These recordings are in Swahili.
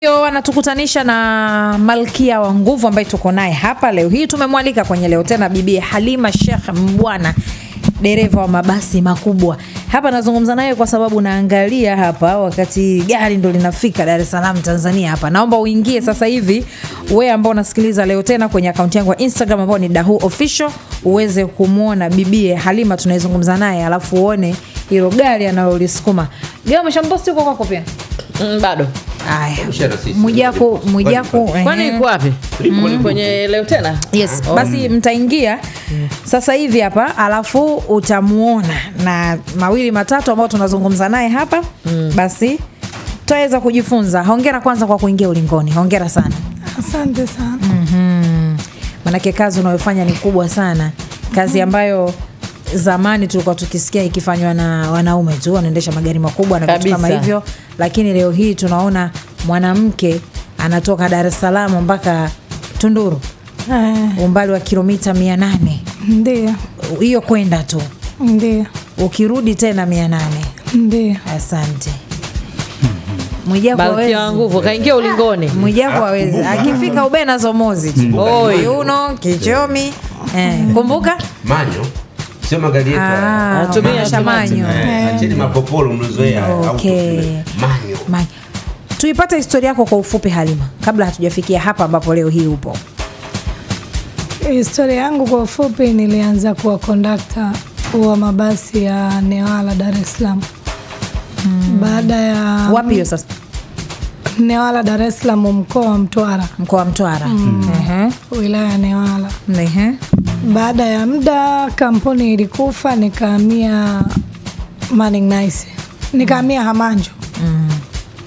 Hiyo wanatukutanisha na malkia wa nguvu ambaye tuko naye hapa leo hii. Tumemwalika kwenye leo tena bibi Halima Sheikh Mbwana, dereva wa mabasi makubwa. Hapa nazungumza naye kwa sababu naangalia hapa wakati gari ndo linafika Dar es Salaam Tanzania. Hapa naomba uingie sasa hivi, wewe ambao unasikiliza leo tena kwenye akaunti yangu ya Instagram ambao ni Dahu Official, uweze kumwona bibi Halima tunayezungumza naye, alafu uone hilo gari analolisukuma. Leo umeshamposti huko kwako pia? Mm, bado. Mwijaku Mwijaku kwani ehe. iko wapi? Kwenye leo tena Yes, basi mtaingia sasa hivi hapa, alafu utamuona na mawili matatu ambao tunazungumza naye hapa. Basi tutaweza kujifunza. Hongera kwanza kwa kuingia ulingoni, hongera sana. Asante sana. Mhm. Manake kazi unayofanya ni kubwa sana, kazi ambayo zamani tulikuwa tukisikia ikifanywa na wanaume tu wanaendesha magari makubwa na vitu kama hivyo, lakini leo hii tunaona mwanamke anatoka Dar es Salaam mpaka Tunduru. Eh, umbali wa kilomita mia nane. Ndio, hiyo kwenda tu, ndio, ukirudi tena mia nane. Ndio. Asante. Nguvu kaingia ulingoni. Mwijaku hawezi, akifika ube zomozi uno tu, kichomi. Eh, kumbuka? Manyo. Sio magari yetu haya. Ah, Anatumia umeonyesha automatic. manyo. Eh, acheni mapopolo mlizoea. Okay. Manyo. Manyo. Tuipate historia yako kwa ufupi Halima, kabla hatujafikia hapa ambapo leo hii upo. Historia yangu kwa ufupi, nilianza kuwa kondakta wa mabasi ya Newala Dar es Salaam. Baada ya Wapi hiyo sasa? Newala Dar es Salaam, mkoa wa Mtwara, Mkoa wa Mtwara. Ehe. wilaya ya Newala. Ehe. Baada ya muda kampuni ilikufa, nikahamia Manning Nice, nikahamia Hamanjo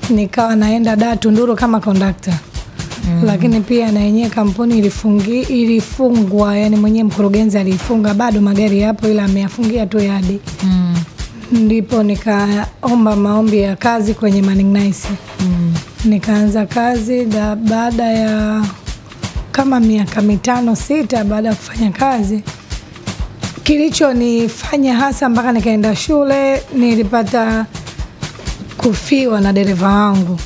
nikawa naenda da Tunduru kama kondakta mm. lakini pia na yenyewe kampuni ilifungi, ilifungwa, yani mwenyewe mkurugenzi aliifunga, bado magari yapo, ila ameyafungia tu yadi. mm. Ndipo nikaomba maombi ya kazi kwenye Maningnaisi mm. nikaanza kazi da, baada ya kama miaka mitano sita baada ya kufanya kazi kilichonifanya hasa mpaka nikaenda shule nilipata kufiwa na dereva wangu.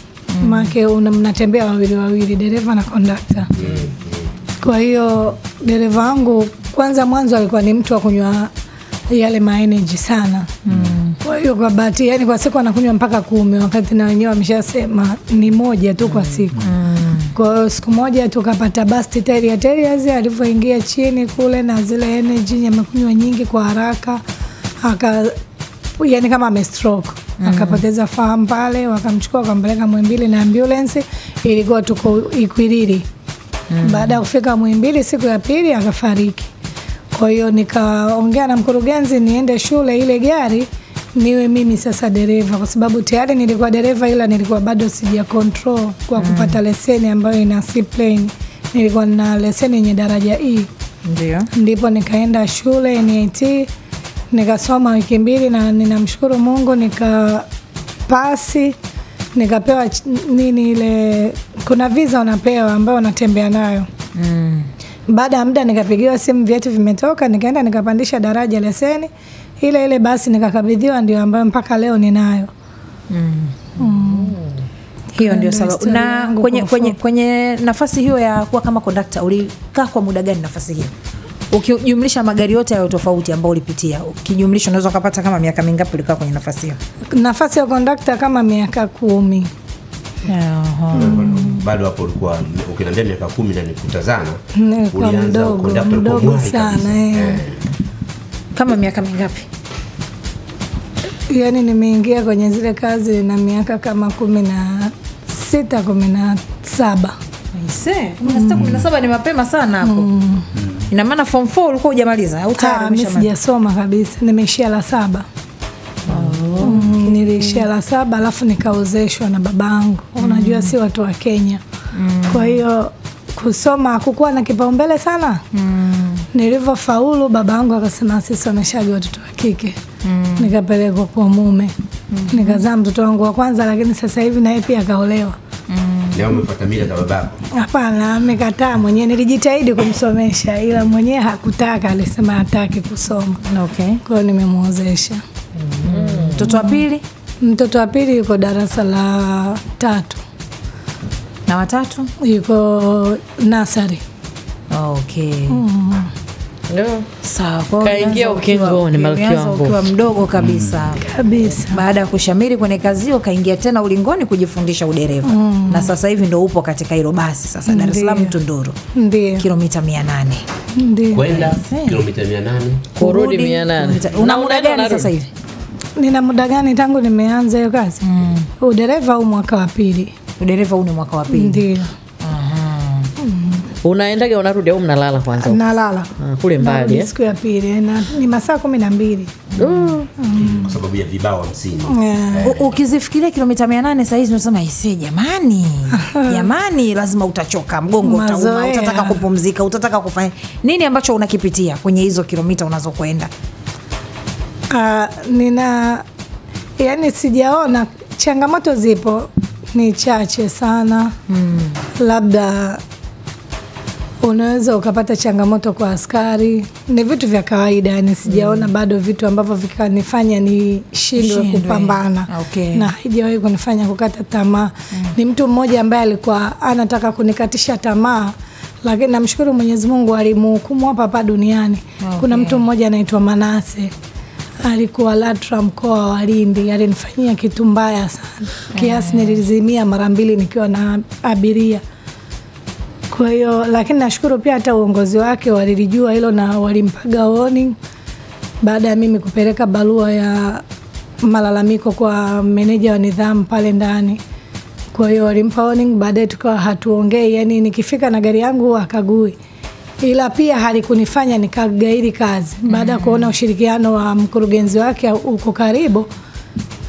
Make una mnatembea wawili wawili dereva na kondakta. Kwa hiyo dereva wangu kwanza mwanzo alikuwa ni mtu wa kunywa yale maeneji sana. Mm. kwa hiyo kwa bahati yani kwa siku anakunywa mpaka kumi wakati na wenyewe wameshasema ni moja tu kwa siku. mm. kwa hiyo siku moja tukapata basti teria teriazi, alivyoingia chini kule na zile energy amekunywa nyingi kwa haraka aka yani kama amestroke akapoteza fahamu pale, wakamchukua wakampeleka Muhimbili na ambulensi ilikuwa tuko Ikwiriri. Baada ya kufika Muhimbili siku ya pili akafariki. Kwa hiyo nikaongea na mkurugenzi niende shule ile gari niwe mimi sasa dereva, kwa sababu tayari nilikuwa dereva, ila nilikuwa bado sija control kwa mm. kupata leseni ambayo ina seaplane. Nilikuwa na leseni yenye daraja E Ndio. ndipo nikaenda shule NIT nikasoma wiki mbili na ninamshukuru Mungu nikapasi nikapewa nini ile kuna visa unapewa ambayo unatembea nayo mm. baada ya muda nikapigiwa simu vyetu vimetoka nikaenda nikapandisha daraja leseni ile ile basi nikakabidhiwa ndio ambayo mpaka leo ninayo mm. Mm. Hiyo ndio Ndio sababu. Na kwenye, kwenye, kwenye nafasi hiyo ya kuwa kama kondakta ulikaa kwa muda gani nafasi hiyo? Ukijumlisha magari yote hayo tofauti ambao ulipitia, ukijumlisha unaweza ukapata kama miaka mingapi ulikaa kwenye nafasi hiyo? nafasi ya kondakta kama miaka kumi bado hapo ulikuwa ukiniambia miaka kumi na nikutazana mdogo, mdogo sana, eh. Eh. Kama miaka mingapi? yaani nimeingia kwenye zile kazi na miaka kama kumi na sita kumi na saba kumi na sita, kumi na saba ni mapema sana hapo. Ina maana form 4 ulikuwa hujamaliza au tayari umeshamaliza? Mimi umeshamaliza? sijasoma kabisa nimeishia la saba Mm, niliishia la saba alafu nikaozeshwa na babangu Mm. unajua si watu wa kenya Mm. kwa hiyo kusoma hakukuwa na kipaumbele sana Mm. nilivyofaulu babangu akasema sisi wameshagi watoto wa kike Mm. nikapelekwa kwa mume Mm. nikazaa mtoto wangu wa kwanza lakini sasa hivi naye pia akaolewa leo umepata mila za babako Hapana, amekataa mwenyewe. Nilijitahidi kumsomesha ila mwenyewe hakutaka, alisema hataki kusoma, Okay. kwa hiyo nimemwozesha. Mtoto wa pili? Mtoto wa pili yuko darasa la tatu. na watatu yuko nasari okay Ndio. Sawa Kaingia ukingoni, malkia wa nguvu. ukiwa mdogo kabisa. Kabisa. Baada ya kushamiri kwenye kazi hiyo kaingia tena ulingoni kujifundisha udereva. Mm. na sasa hivi ndo upo katika hilo basi sasa dar es salaam tunduru. Ndio. Kilomita mia nane. Ndio. Kwenda kilomita 800 kurudi mia nane. Kilomita- una Na muda gani sasa hivi? Nina muda gani tangu nimeanza hiyo kazi? Mm. udereva au mwaka wa pili? Udereva huu ni mwaka wa pili. Ndio unaendaga unarudi au mnalala kwanza? Nalala. Ah, kule mbali eh? siku ya pili na ni masaa kumi na mbili. Kwa sababu ya vibao hamsini. Eh, ukizifikiria kilomita mia nane sahizi unasema ise jamani jamani lazima utachoka mgongo utauma utataka kupumzika utataka kufanya. Nini ambacho unakipitia kwenye hizo kilomita unazokwenda? Uh, nina yani sijaona changamoto zipo ni chache sana. Labda unaweza ukapata changamoto kwa askari ni vitu vya kawaida yani sijaona mm. bado vitu ambavyo vikanifanya nishindwe shindwe kupambana Okay. na haijawahi kunifanya kukata tamaa mm. ni mtu mmoja ambaye alikuwa anataka kunikatisha tamaa lakini namshukuru mwenyezi mungu alimhukumu hapa hapa duniani Okay. kuna mtu mmoja anaitwa manase alikuwa LATRA mkoa wa Lindi, alinifanyia kitu mbaya sana kiasi nilizimia mara mbili nikiwa na abiria. Kwa hiyo lakini nashukuru pia hata uongozi wake walilijua hilo na walimpaga warning baada ya mimi kupeleka barua ya malalamiko kwa meneja wa nidhamu pale ndani. Kwa hiyo walimpa warning, baadaye tukawa hatuongei, yani nikifika na gari yangu huwa akagui, ila pia halikunifanya nikagairi kazi. Baada ya kuona ushirikiano wa mkurugenzi wake uko karibu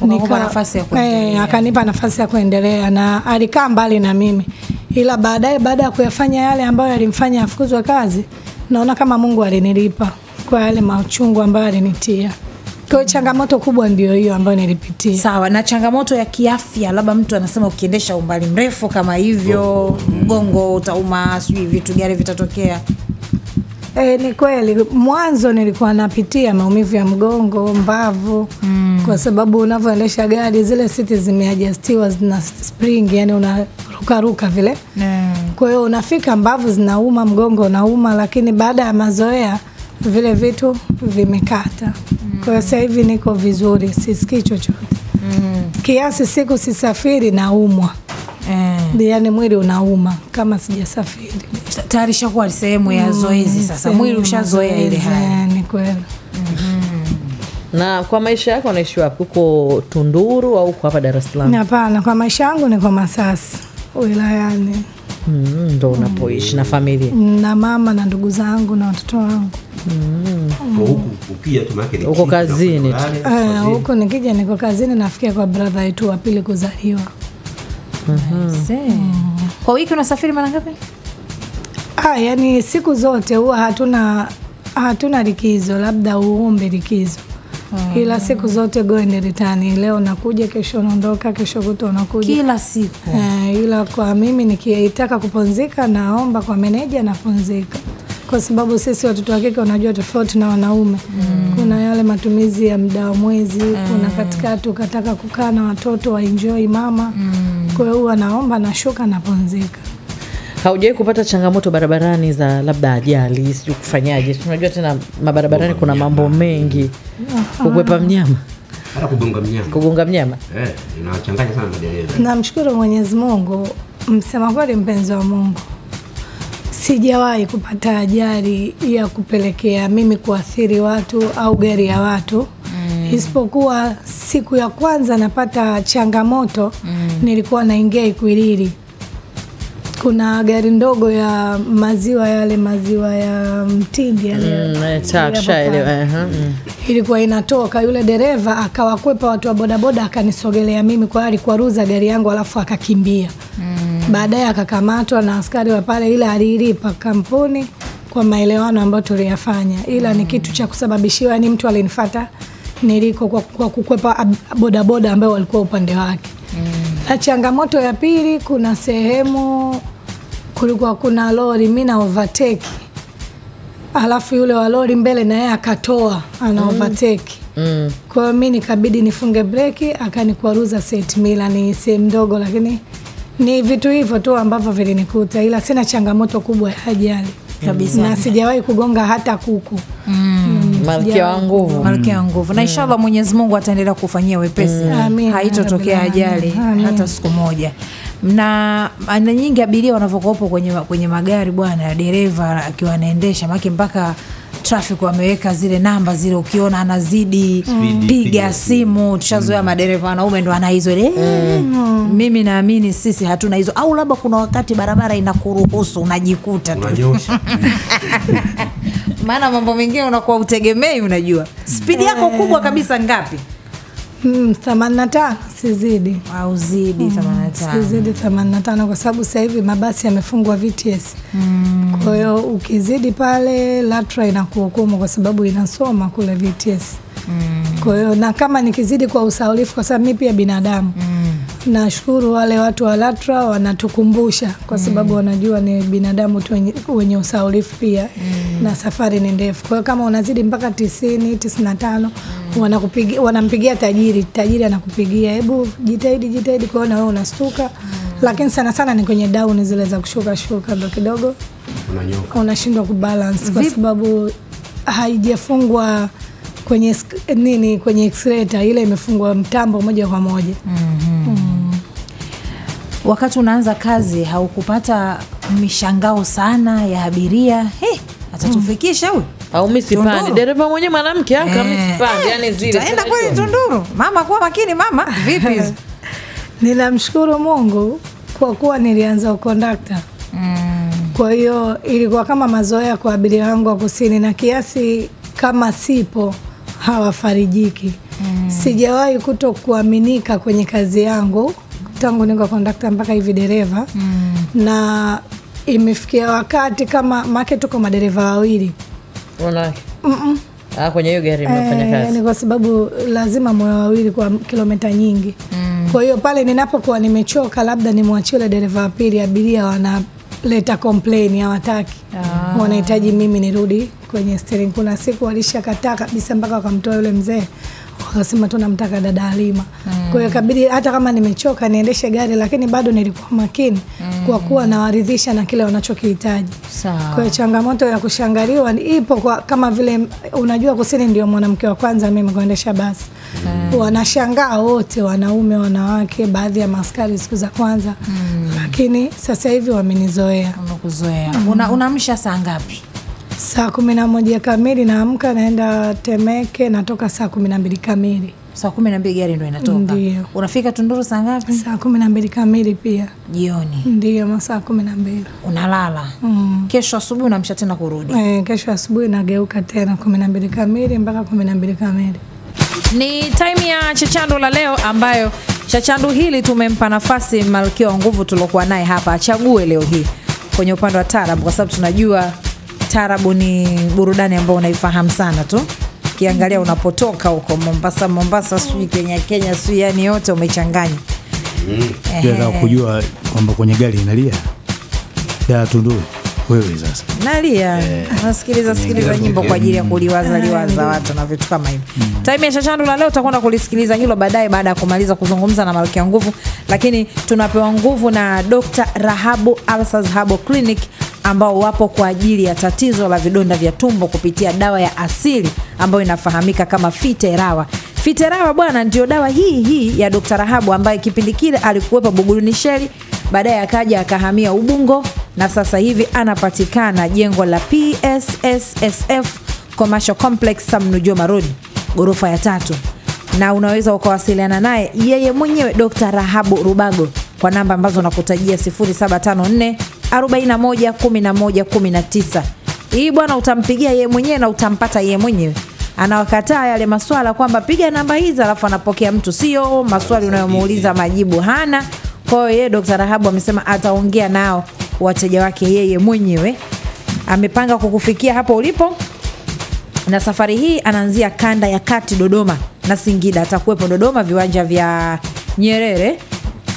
Ukakupa nafasi ya kuendelea. eh, akanipa nafasi ya kuendelea na alikaa mbali na mimi, ila baadaye baada ya kuyafanya yale ambayo yalimfanya afukuzwe kazi, naona kama Mungu alinilipa kwa yale machungu ambayo alinitia. Kwa hiyo changamoto kubwa ndio hiyo ambayo nilipitia. sawa na changamoto ya kiafya labda mtu anasema ukiendesha umbali mrefu kama hivyo mgongo utauma sijui vitu gari vitatokea E, ni kweli mwanzo nilikuwa napitia maumivu ya mgongo, mbavu mm. kwa sababu unavyoendesha gari zile siti zimeajastiwa zina spring, yani unarukaruka vile mm. kwa hiyo unafika mbavu zinauma, mgongo unauma, lakini baada ya mazoea vile vitu vimekata. Mm. Kwa hiyo sasa hivi niko vizuri, sisikii chochote mm. kiasi siku sisafiri naumwa, eh. yani mwili unauma kama sijasafiri. tayari shakuwa sehemu ya zoezi sasa Sehemu mwili ushazoea ile hali kweli. na kwa maisha yako unaishi wapi huko tunduru au uko hapa dar es salaam Hapana, kwa maisha yangu ni kwa Masasi wilayani Mm, ndo unapoishi na familia na mama na ndugu zangu na watoto wangu. huko Uko kazini Eh, kazini. huku nikija niko kazini, nafikia kwa bradha yetu wa pili kuzaliwa. Se. kwa wiki unasafiri mara ngapi Ah, yani siku zote huwa hatuna hatuna likizo, labda uombe likizo Hmm. ila siku zote go and return. Leo nakuja, kesho naondoka, kesho kuto nakuja, kila siku Eh, ila kwa mimi nikitaka kupumzika naomba kwa meneja napumzika, kwa sababu sisi watoto wa kike unajua tofauti na wanaume. Mm. kuna yale matumizi ya mda wa mwezi mm. kuna katikati ukataka kukaa na watoto waenjoi mama. Mm. kwa hiyo huwa naomba nashuka napumzika. haujawai kupata changamoto barabarani za labda ajali sijui kufanyaje? Unajua tena mabarabarani kuna mambo mengi. Kukwepa mnyama. Hata kugonga mnyama. Kugonga mnyama. Eh, inawachanganya sana madereva Namshukuru Mwenyezi Mungu, msema kweli, mpenzi wa Mungu, sijawahi kupata ajali ya kupelekea mimi kuathiri watu au gari ya watu mm. isipokuwa siku ya kwanza napata changamoto mm. nilikuwa naingia Ikwiriri, kuna gari ndogo ya maziwa yale maziwa ya mtindi yale Mm, ya tushaelewa, pale aha, mm. ilikuwa inatoka, yule dereva akawakwepa watu wa bodaboda, akanisogelea mimi, kwa alikuwa ruza gari yangu alafu akakimbia. Baadaye akakamatwa na askari wa pale, ila aliilipa kampuni kwa maelewano ambayo tuliyafanya, ila mm. ni kitu cha kusababishiwa, yani mtu alinifata niliko kwa, kwa kukwepa ab- bodaboda ambayo walikuwa upande wake. mm. Na changamoto ya pili, kuna sehemu kulikuwa kuna lori mi na overtake alafu yule wa lori mbele na yeye akatoa ana mm. overtake Mm. kwa hiyo mi nikabidi nifunge breki akanikwaruza set mila ni sehemu ndogo lakini Ni vitu hivyo tu ambavyo vilinikuta, ila sina changamoto kubwa ya ajali. Kabisa. na sijawahi kugonga hata kuku. malkia wa nguvu. malkia wa nguvu. Na inshallah Mwenyezi Mungu ataendelea kufanyia wepesi. Mm. haitotokea ajali hata siku moja na aina nyingi abiria wanavyokopo kwenye, kwenye magari bwana dereva akiwa anaendesha maki mpaka traffic wameweka zile namba zile ukiona anazidi mm. piga mm. simu tushazoea mm. madereva wanaume ndo ana hizo ile mimi naamini sisi hatuna hizo au labda kuna wakati barabara inakuruhusu unajikuta tu maana mambo mengine unakuwa utegemei unajua spidi yako kubwa kabisa ngapi Mm, 85 sizidi. au zidi 85 Sizidi 85 kwa sababu sasa hivi mabasi yamefungwa VTS. Kwa hiyo ukizidi pale LATRA inakuhukumu kwa sababu inasoma kule VTS. Kwa hiyo na kama nikizidi kwa usaulifu, kwa sababu mi pia binadamu nashukuru wale watu wa LATRA wanatukumbusha kwa sababu mm. wanajua ni binadamu tu wenye, wenye usaulifu pia. Na safari ni ndefu. Kwa hiyo kama unazidi mpaka tisini tisini na tano wanakupigia wanampigia tajiri, tajiri anakupigia. Hebu jitahidi jitahidi, kwa hiyo na wewe unastuka, lakini sana sana ni kwenye dauni zile za kushuka shuka ndo kidogo. Unanyoka unashindwa kubalance kwa sababu haijafungwa kwenye nini kwenye accelerator ile imefungwa mtambo moja kwa moja wakati unaanza kazi haukupata mishangao sana ya abiria. Hey, atatufikisha huyu? Au misipande dereva mwenye mwanamke aka mi Eh, yani zile kweli tunduru mama kuwa makini mama. Vipi hizo? ninamshukuru mungu kwa kuwa nilianza ukondakta mm. kwa hiyo ilikuwa kama mazoea kwa abiria wangu wa kusini na kiasi kama sipo hawafarijiki. Mm. sijawahi kuto kuaminika kwenye kazi yangu tangu niko kondakta mpaka hivi dereva. Mm. na imefikia wakati kama make tuko madereva wawili. Wanawake. Ah, kwenye hiyo gari mnafanya Eh, kazi. ni kwa sababu lazima moyo wawili kwa kilomita nyingi. Mm. kwa hiyo pale ninapokuwa nimechoka labda nimwachie ule dereva wa pili abiria wanaleta complain hawataki. Wanahitaji mimi nirudi kwenye steering. Kuna siku walishakataa kabisa mpaka wakamtoa yule mzee wakasema tunamtaka dada Halima. Mm. kwa hiyo ikabidi hata kama nimechoka niendeshe gari lakini bado nilikuwa makini mm. kwa kuwa nawaridhisha na kile wanachokihitaji. Kwa hiyo changamoto ya kushangaliwa ipo kwa, kama vile unajua kusini ndio mwanamke wa kwanza mimi kuendesha basi. Mm. wanashangaa wote wanaume wanawake baadhi ya maskari siku za kwanza. Mm. lakini sasa hivi wamenizoea. Unakuzoea una, unaamsha saa ngapi saa kumi na moja kamili naamka naenda temeke natoka saa kumi na mbili kamili. Saa kumi na mbili gari ndo inatoka? Ndio. unafika tunduru saa ngapi? Saa kumi na mbili kamili pia. Jioni? Ndio masaa kumi na mbili. Unalala? Mm. kesho asubuhi unamsha tena kurudi? Eh, kesho asubuhi nageuka tena kumi na mbili kamili mpaka kumi na mbili kamili. Ni time ya chachando la leo ambayo chachandu hili tumempa nafasi malkia wa nguvu tuliokuwa naye hapa. Achague leo hii kwenye upande wa tarabu kwa sababu tunajua tarabu ni burudani ambayo unaifahamu sana tu. Ukiangalia unapotoka huko mombasa mombasa sijui kenya kenya sijui yani yote umechanganya. Nataka kujua kwamba kwenye gari inalia. Ya Tunduru wewe sasa. Nalia. Nasikiliza sikiliza nyimbo kwa ajili ya kuliwaza liwaza watu na vitu kama hivyo. Time ya chachandu la leo utakwenda kulisikiliza hilo baadaye baada ya kumaliza kuzungumza na malkia nguvu. Lakini tunapewa nguvu na dr rahabu alsas habo clinic ambao wapo kwa ajili ya tatizo la vidonda vya tumbo kupitia dawa ya asili ambayo inafahamika kama fiterawa. Fiterawa bwana ndio dawa hii hii ya dr rahabu ambaye kipindi kile alikuwepo buguruni Sheli, baadaye akaja akahamia ubungo na sasa hivi anapatikana jengo la psssf commercial complex road ghorofa ya tatu. Na unaweza ukawasiliana naye yeye mwenyewe dr rahabu rubago kwa namba ambazo nakutajia 0754 41 11 19 hii bwana utampigia yeye mwenyewe na utampata yeye mwenyewe. Anawakataa yale maswala kwamba piga namba hizi alafu anapokea mtu. Sio maswali unayomuuliza majibu hana. Kwa hiyo yeye dr rahabu amesema ataongea nao wateja wake yeye mwenyewe. Amepanga kukufikia hapo ulipo. Na safari hii anaanzia kanda ya kati dodoma na singida. Atakuwepo dodoma viwanja vya nyerere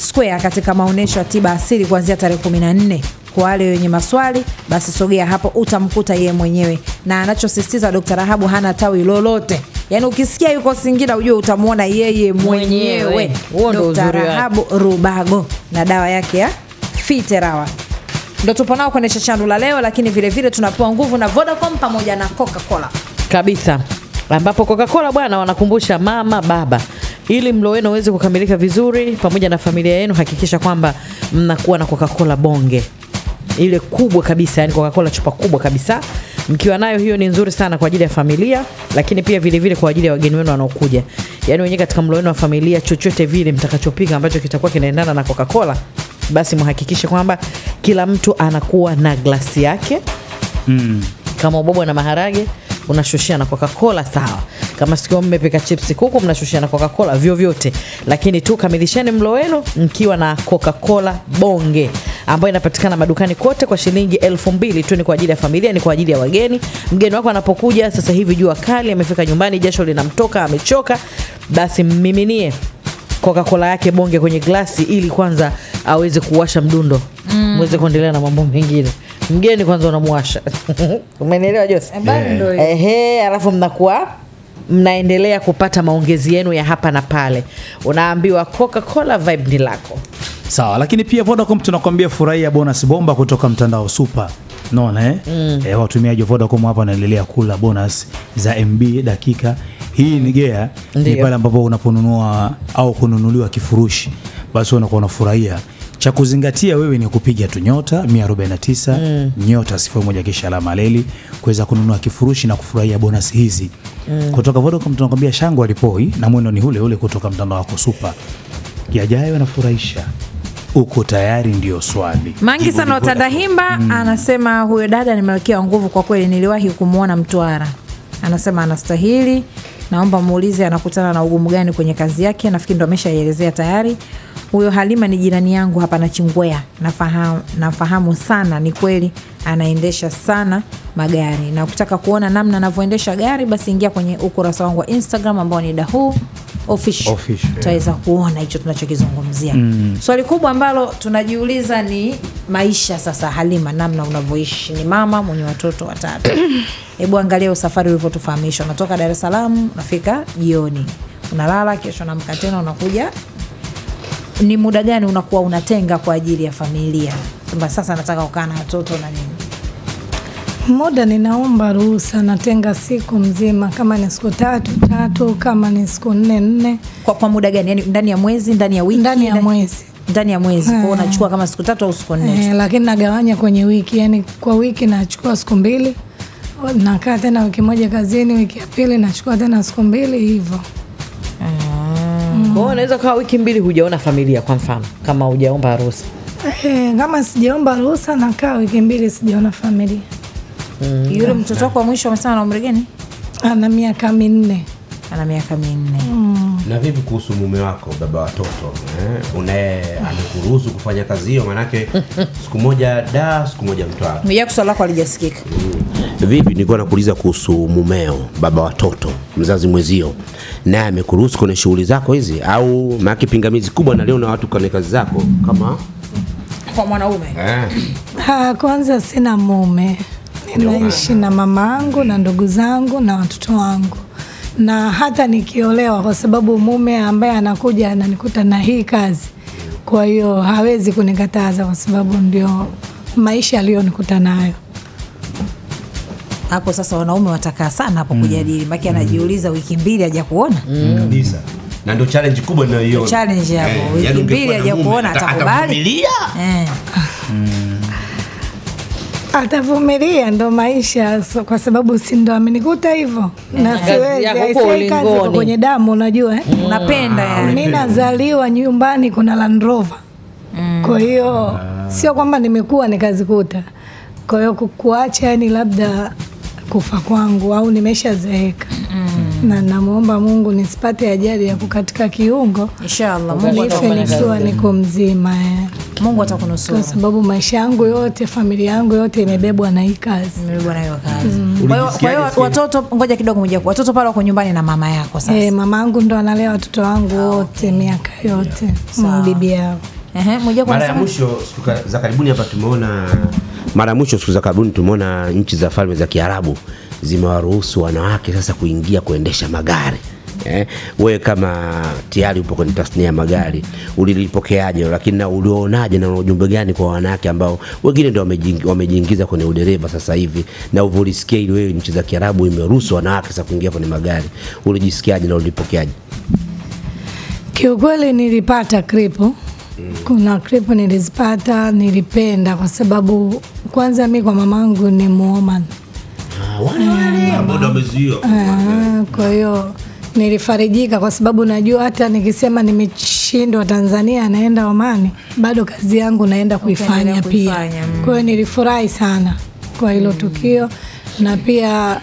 square katika maonyesho ya tiba asili kuanzia tarehe 14 kwa wale wenye maswali basi sogea hapo utamkuta yeye mwenyewe. Na anachosisitiza dr rahabu hana tawi lolote. Yaani ukisikia yuko Singida ujue utamwona yeye mwenyewe. Mwenyewe. Dr. Rahabu Rubago. Na dawa yake ya Fiterawa. Ndo tupo nao kwenye chachandu la leo, lakini vilevile vile tunapewa nguvu na Vodacom pamoja na Coca-Cola. kabisa. Ambapo coca-cola bwana wanakumbusha mama baba. Ili mlo wenu uweze kukamilika vizuri pamoja na familia yenu hakikisha kwamba mnakuwa na coca-cola bonge ile kubwa kabisa yani coca-cola chupa kubwa kabisa. Mkiwa nayo hiyo ni nzuri sana kwa ajili ya familia lakini pia vile vile kwa ajili ya wageni wenu wanaokuja. Yani wenyewe katika mlo wenu wa familia chochote vile mtakachopika ambacho kitakuwa kinaendana na coca-cola basi mhakikishe kwamba kila mtu anakuwa na glasi yake. Mm. kama ubobwa na maharage unashushia na coca-cola sawa. Kama sikiwa mmepika chipsi kuku mnashushia na coca-cola vyovyote. Lakini tu kamilisheni mlo wenu mkiwa na coca-cola bonge ambayo inapatikana madukani kote kwa shilingi elfu mbili tu. Ni kwa ajili ya familia ni kwa ajili ya wageni. Mgeni wako anapokuja sasa hivi jua kali amefika nyumbani jasho linamtoka amechoka basi mmiminie coca-cola yake bonge kwenye glasi ili kwanza aweze kuwasha mdundo. Mweze mm. kuendelea na mambo mengine. Mgeni kwanza unamwasha. Umenielewa Jose? Yeah. Ehe, alafu mnakuwa mnaendelea kupata maongezi yenu ya hapa na pale. Unaambiwa coca-cola vibe ni lako Sawa, lakini pia Vodacom tunakwambia furahia bonus bomba kutoka mtandao Super. Naona eh? Eh, watumiaji wa Vodacom hapa wanaendelea kula bonus za MB dakika. Hii ni gea ni pale ambapo unaponunua au kununuliwa kifurushi basi unakuwa unafurahia. Cha kuzingatia wewe ni kupiga tu nyota 149 nyota sifuri moja kisha alama leli kuweza kununua kifurushi na kufurahia bonus hizi. mm. Kutoka Vodacom tunakwambia shangwe alipoi na mwendo ni ule ule kutoka mtandao wako Super. Yajayo yanafurahisha. Uko tayari ndio swali. Mangi sana Watadahimba mm. Anasema huyo dada nimewekewa nguvu kwa kweli, niliwahi kumwona Mtwara. Anasema anastahili, naomba muulize anakutana na ugumu gani kwenye kazi yake. Nafikiri ndo ameshaielezea tayari. Huyo Halima ni jirani yangu hapa na Chingwea, nafahamu, nafahamu sana. Ni kweli anaendesha sana magari, na ukitaka kuona namna anavyoendesha gari, basi ingia kwenye ukurasa wangu wa Instagram ambao ni dahu official, Official, yeah. utaweza kuona hicho tunachokizungumzia. Mm. Swali kubwa ambalo tunajiuliza ni maisha sasa. Halima, namna unavyoishi, ni mama mwenye watoto watatu. Hebu angalia usafari ulivyotufahamisha, unatoka Dar es Salaam unafika jioni, unalala, kesho namka tena unakuja. Ni muda gani unakuwa unatenga kwa ajili ya familia, kwamba sasa nataka kukaa na watoto na nini? Muda ninaomba ruhusa, natenga siku mzima, kama ni siku tatu tatu, kama ni siku nne nne, Kwa, kwa muda gani? Yani ndani ya mwezi, ndani ya wiki, ndani ya mwezi ndani ya mwezi. kwao Eh. unachukua kama siku tatu au siku nne eh, lakini nagawanya kwenye wiki, yani kwa wiki nachukua siku mbili, nakaa tena wiki moja kazini, wiki ya pili nachukua tena siku mbili hivyo. Kwa hiyo unaweza ukawa wiki mbili hujaona familia kwa mfano kama hujaomba ruhusa. Eh, kama sijaomba ruhusa nakaa wiki mbili sijaona familia. Mm. Yule mtoto wako wa mwisho amesema na umri gani? Ana miaka minne. Ana miaka minne. Na vipi kuhusu mume wako, baba watoto eh? Unaye amekuruhusu kufanya kazi hiyo? Maanake siku moja da, siku moja Mtwara. Mja swali lako halijasikika. Vipi, nilikuwa nakuuliza kuhusu mumeo, baba watoto, mzazi mwezio, naye amekuruhusu kwenye shughuli zako hizi, au maana pingamizi kubwa na leo na watu kwenye kazi zako kama Kwa mwanaume. eh, Ha, kwanza sina mume, ninaishi na mama yangu na ndugu zangu na watoto wangu, na hata nikiolewa, kwa sababu mume ambaye anakuja ananikuta na hii kazi, kwa hiyo hawezi kunikataza kwa sababu ndio maisha aliyonikuta nayo. Hapo sasa wanaume watakaa sana hapo kujadili. Maki anajiuliza wiki mbili haja kuona. kabisa, na ndio challenge kubwa ninayoiona Challenge hapo. Wiki yaani mbili haja kuona atakubali. atavumilia? Eh. Atavumilia, ndo maisha, so, kwa sababu si ndo amenikuta hivyo, na Kazi siwezi kazi kwenye damu, unajua eh? Unapenda yani. mi nazaliwa nyumbani kuna Land Rover kwa hiyo sio kwamba nimekuwa nikazikuta kwa hiyo ku- kuacha yani labda kufa kwangu au nimeshazeeka. Na namwomba Mungu nisipate ajali ya kukatika kiungo. Inshallah Mungu Mungu nife nikiwa niko mzima eh. Mungu atakunusuru. kwa sababu maisha yangu yote familia yangu yote imebebwa na hii kazi. Imebebwa na hiyo kazi. Kwa hiyo- Kwa hiyo watoto, ngoja kidogo moja, watoto pale wako nyumbani na mama yako sasa. eh, mama yangu ndo analea watoto wangu wote miaka yote. Yeah. bibi yao. Ehe, moja kwa Mara ya mwisho siku za karibuni hapa tumeona, mara mwisho siku za karibuni tumeona nchi za falme za Kiarabu zimewaruhusu wanawake sasa kuingia kuendesha magari Eh, wewe kama tayari upo kwenye tasnia ya magari ulilipokeaje, lakini na ulionaje na ujumbe gani kwa wanawake ambao wengine ndio wamejiingiza kwenye udereva sasa hivi, na uvulisikia ili wewe nchi za Kiarabu imeruhusu wanawake sasa kuingia kwenye magari, ulijisikiaje na ulipokeaje? Kiukweli nilipata kripu, kuna kripu nilizipata, nilipenda kwa sababu kwanza mi kwa mamangu ni Muoman. wale wale ambao ndio wamezuia Ah, kwa hiyo nilifarijika kwa sababu najua hata nikisema nimeshindwa Tanzania naenda Omani, bado kazi yangu naenda kuifanya okay, pia. kuifanya, mm. Kwa hiyo nilifurahi sana kwa hilo mm. tukio na pia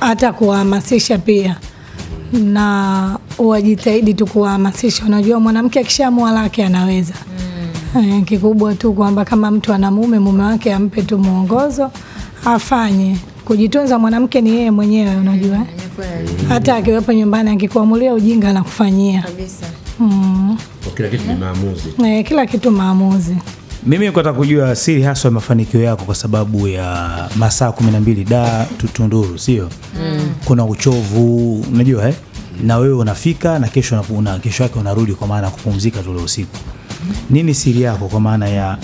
hata kuwahamasisha pia na wajitahidi tu kuwahamasisha. Unajua, mwanamke akishaamua lake anaweza. mm. kikubwa tu kwamba kama mtu ana mume, mume wake ampe tu mwongozo afanye. Kujitunza mwanamke ni yeye mwenyewe, unajua mm. hata akiwepo nyumbani akikuamulia ujinga anakufanyia. Mm. Kila kitu ni maamuzi. Eh, kila kitu maamuzi. Mimi nataka kujua siri haswa ya mafanikio yako kwa sababu ya masaa kumi na mbili da tutunduru, sio? Mm. Kuna uchovu, unajua eh? Na wewe unafika na kesho una, kesho yake unarudi kwa maana ya kupumzika tule usiku. Nini siri yako kwa maana ya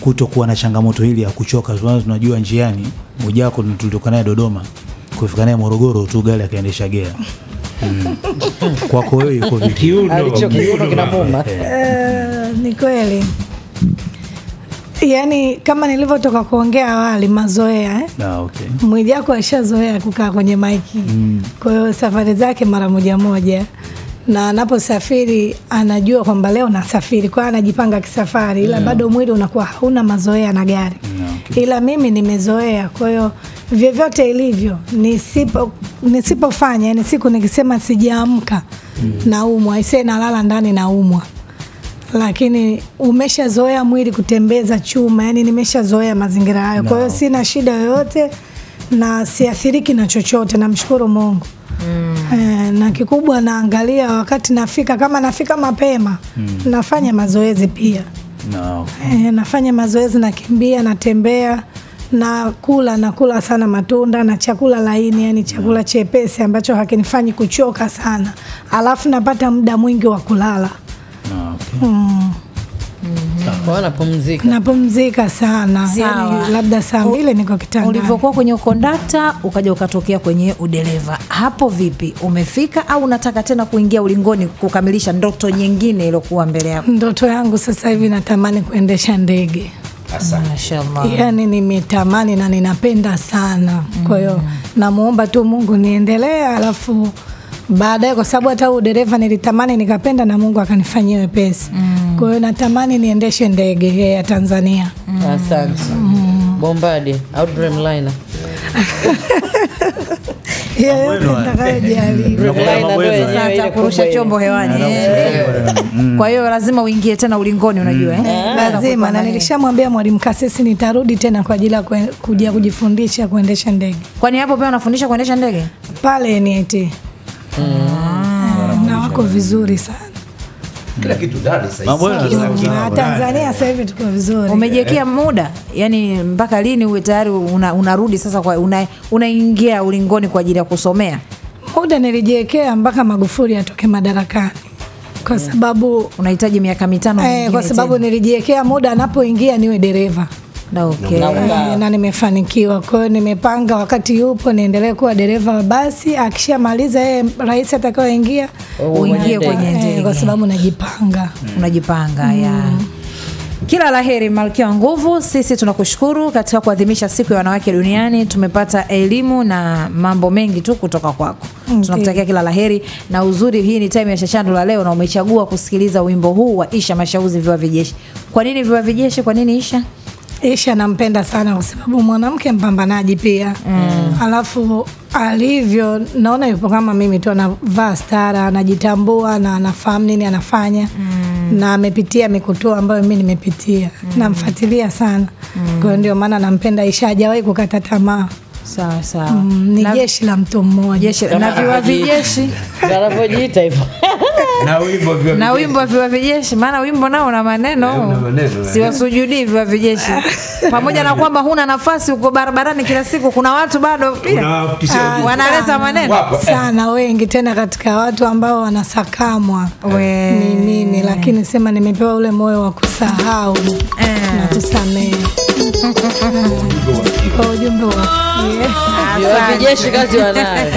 kutokuwa na changamoto hili ya kuchoka? Tunajua tunajua njiani mojawako tulitoka naye Dodoma kufika naye Morogoro tu gari akaendesha gea. Mm. Kwako wewe iko vipi? kinamuma Eh, ni kweli yaani kama nilivyotoka kuongea awali mazoea eh? Ah, okay. Mwijaku ashazoea kukaa kwenye maiki mm. Kwa hiyo safari zake mara moja moja, na anaposafiri anajua kwamba leo nasafiri, kwa hiyo anajipanga kisafari, ila bado mwili unakuwa hauna mazoea na gari yeah, okay. ila mimi nimezoea. Kwa hiyo vyovyote ilivyo, nisipo nisipofanya, yani siku nikisema sijaamka naumwa, ise nalala ndani naumwa lakini umeshazoea mwili kutembeza chuma, yani nimeshazoea mazingira hayo. no. Kwa hiyo sina shida yoyote na siathiriki na chochote, namshukuru Mungu. Mm. E, na kikubwa naangalia wakati nafika, kama nafika mapema mm. nafanya mazoezi pia. No. Eh, nafanya mazoezi, nakimbia, natembea na kula nakula sana matunda na chakula laini, yani chakula no. chepesi ambacho hakinifanyi kuchoka sana, alafu napata muda mwingi wa kulala. Okay. Mm. napumzika napumzika sana Sawa. labda saa mbili niko kitandani. ulivyokuwa kwenye ukondakta ukaja ukatokea kwenye udereva hapo vipi umefika au unataka tena kuingia ulingoni kukamilisha ndoto nyingine iliyokuwa mbele yako Ndoto yangu sasa hivi natamani kuendesha ndege, mashallah yani nimetamani na ninapenda sana. Kwa hiyo namuomba tu Mungu niendelee, alafu baadaye, kwa sababu hata huu dereva nilitamani nikapenda, na Mungu akanifanyia wepesi. mm. Kwa hiyo natamani niendeshe ndege ya Tanzania. asante mm. bombadi au dreamliner kurusha chombo hewani eh. kwa hiyo lazima uingie tena ulingoni unajua eh? Lazima, na nilishamwambia mwalimu Kasisi nitarudi tena kwa ajili ya kuja kujifundisha kuendesha ndege kwani hapo pia unafundisha kuendesha ndege pale NIT. Eh, na wako vizuri sana. Kila kitu sasa. Tanzania. sasa hivi tuko vizuri. umejiwekea muda? Yani mpaka lini uwe tayari una, unarudi sasa kwa una, ulingoni kwa ajili ya kusomea? Muda nilijiwekea mpaka Magufuli atoke madarakani, kwa sababu unahitaji miaka mitano eh, kwa sababu nilijiwekea muda anapoingia niwe dereva Na okay. Eh, na nimefanikiwa. Kwa hiyo nimepanga wakati yupo niendelee kuwa dereva wa basi, akishamaliza yeye rais atakayoingia uingie kwenye eh, ndege kwa sababu najipanga. unajipanga ya. Kila la heri malkia wa nguvu. Sisi tunakushukuru katika kuadhimisha siku ya wanawake duniani. Tumepata elimu na mambo mengi tu kutoka kwako. Okay. tunakutakia kila la heri. Na uzuri hii ni time ya shashando la leo na umechagua kusikiliza wimbo huu wa isha mashauzi viwa vijeshi. Kwa nini viwa vijeshi? Kwa nini isha Isha nampenda sana kwa sababu mwanamke mpambanaji pia. Mm. Alafu alivyo naona yupo kama mimi tu, anavaa stara, anajitambua na anafahamu nini anafanya. Mm. na amepitia mikutuo ambayo mimi nimepitia. Mm. namfuatilia sana. Mm. Kwa hiyo ndio maana nampenda Aisha, hajawahi kukata tamaa. Sawa sawa. Mm, ni jeshi la mtu mmoja. jeshi na viwa vijeshi anavyojiita hivyo na wimbo vya na wimbo wa viwa vijeshi, maana wimbo nao una Eh, maneno, eh. siwasujudii viwa vijeshi. Pamoja na kwamba huna nafasi uko barabarani kila siku, kuna watu bado pia. Ujumbe. wanaleta maneno. Eh. sana wengi tena katika watu ambao wanasakamwa. Ni mimi, lakini sema nimepewa ule moyo wa kusahau na kusamehe. Kwa ujumbe wa Vijeshi kazi wanayo